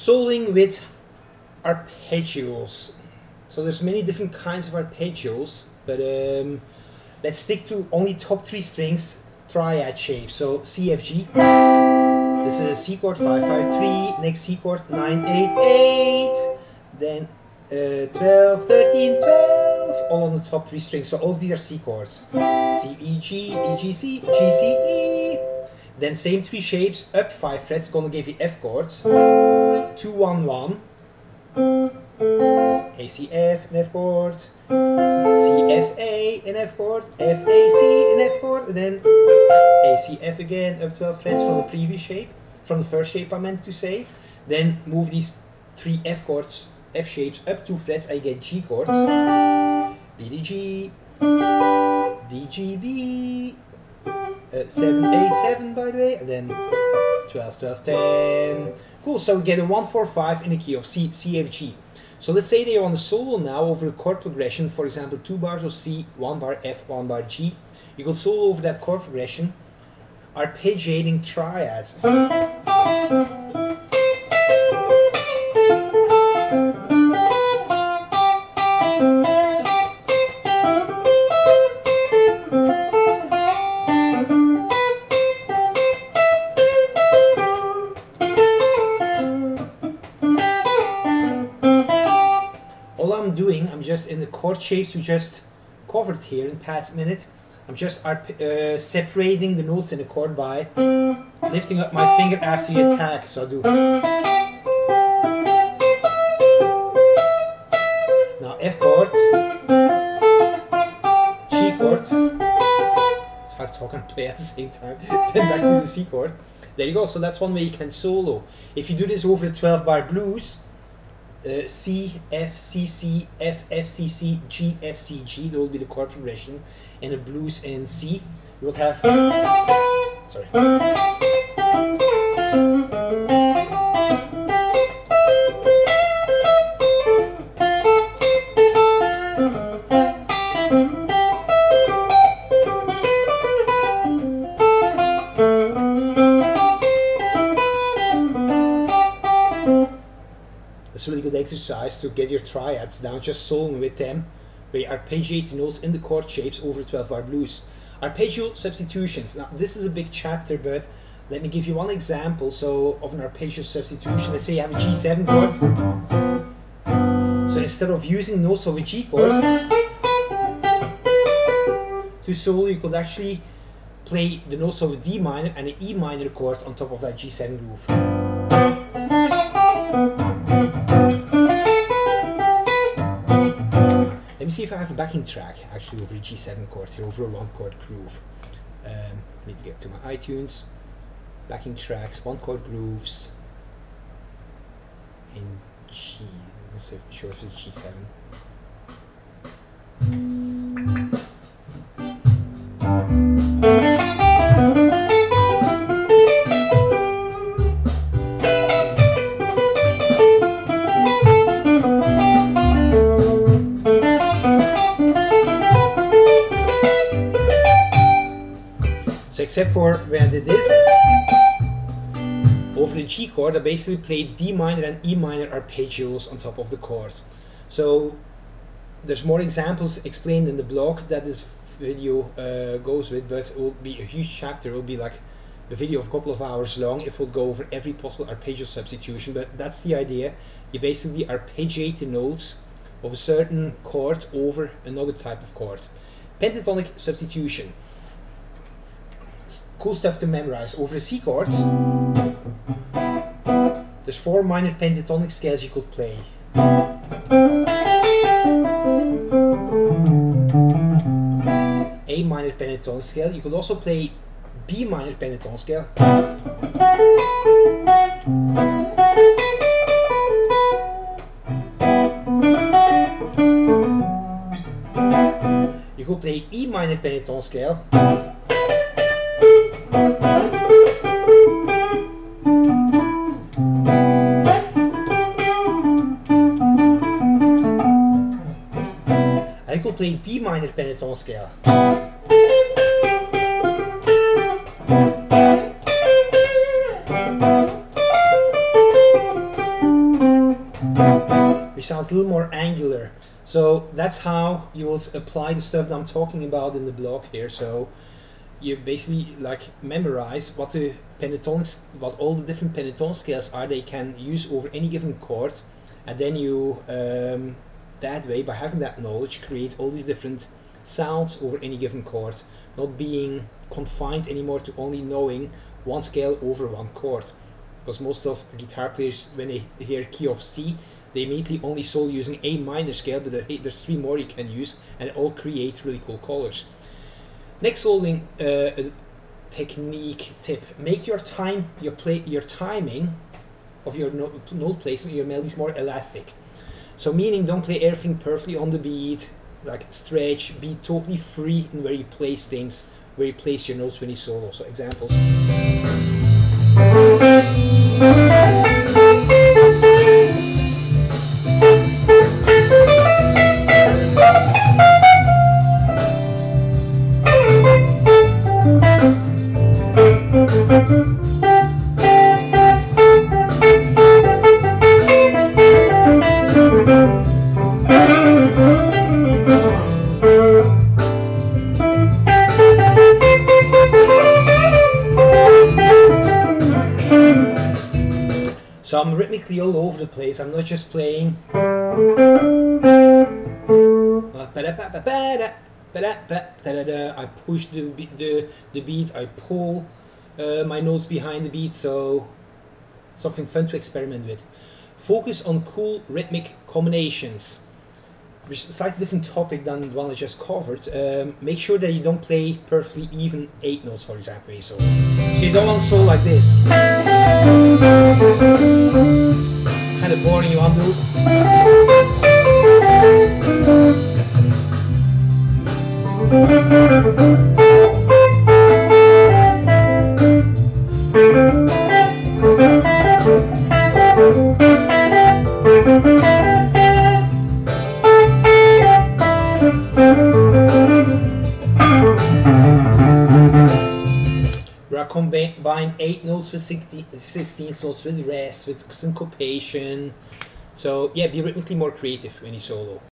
soloing with arpeggios. So there's many different kinds of arpeggios, but um, let's stick to only top three strings, triad shape. So C, F, G. This is a C chord 5, 5, 3. Next C chord 9, 8, 8. Then uh, 12, 13, 12. All on the top three strings. So all of these are C chords. C, E, G, E, G, C, G, C, E. Then same three shapes, up 5 frets, gonna give you F chords. 2, 1, 1. A, C, F, chord. C, F, A, an F chord. F, A, C, an F chord. And then A, C, F again, up 12 frets from the previous shape. From the first shape I meant to say. Then move these three F chords, F shapes up 2 frets, I get G chords. B, D, G. D, G, B. Uh, 7, 8, 7 by the way. And then 12, 12, 10. Cool, so we get a 1, 4, 5 in the key of C, C, F, G. So let's say they on a solo now over a chord progression, for example, two bars of C, one bar F, one bar G. You could solo over that chord progression, arpeggiating triads. chord shapes we just covered here in past minute. I'm just uh, separating the notes in the chord by lifting up my finger after the attack. So I'll do. Now F chord, G chord. It's hard to talk and play at the same time. then back to the C chord. There you go. So that's one way you can solo. If you do this over the 12 bar blues, C, F, C, C, F, F, C, C, G, F, C, G. That will be the chord progression. And the blues in C, you will have. Sorry. Good exercise to get your triads down, just soloing with them, arpeggiate the notes in the chord shapes over 12 bar blues. Arpeggio substitutions. Now, this is a big chapter, but let me give you one example so of an arpeggio substitution. Let's say you have a G7 chord. So instead of using notes of a G chord to solo, you could actually play the notes of a D minor and an E minor chord on top of that G7 groove. Me see if I have a backing track actually over a G7 chord here, over a one chord groove. Um, I need to get to my iTunes. Backing tracks, one chord grooves in G. I'm not sure if it's G7. Except for when I did this, over the G chord, I basically played D minor and E minor arpeggios on top of the chord. So there's more examples explained in the blog that this video uh, goes with, but it will be a huge chapter. It will be like a video of a couple of hours long if we'll go over every possible arpeggio substitution. But that's the idea. You basically arpeggiate the notes of a certain chord over another type of chord. Pentatonic substitution cool stuff to memorize. Over a C chord, there's four minor pentatonic scales you could play. A minor pentatonic scale. You could also play B minor pentatonic scale. You could play E minor pentatonic scale. Play D minor pentatonic scale. which sounds a little more angular. So that's how you would apply the stuff that I'm talking about in the blog here. So you basically like memorize what the pentatonic, what all the different pentatonic scales are they can use over any given chord, and then you um, that way by having that knowledge create all these different sounds over any given chord, not being confined anymore to only knowing one scale over one chord. Because most of the guitar players, when they hear key of C, they immediately only solo using A minor scale, but there's three more you can use, and all create really cool colors. Next soloing uh, technique tip: make your time, your play, your timing of your note, note placement, your melodies more elastic. So meaning, don't play everything perfectly on the beat, like stretch. Be totally free in where you place things, where you place your notes when you solo. So examples. So I'm rhythmically all over the place. I'm not just playing. I push the the the beat. I pull uh, my notes behind the beat. So something fun to experiment with. Focus on cool rhythmic combinations, which is a slightly different topic than the one I just covered. Um, make sure that you don't play perfectly even eight notes, for example. So, so you don't want solo like this. Kind of boring. You want to. Combine 8 notes with 16, 16 notes with rest, with syncopation. So yeah, be rhythmically more creative when you solo.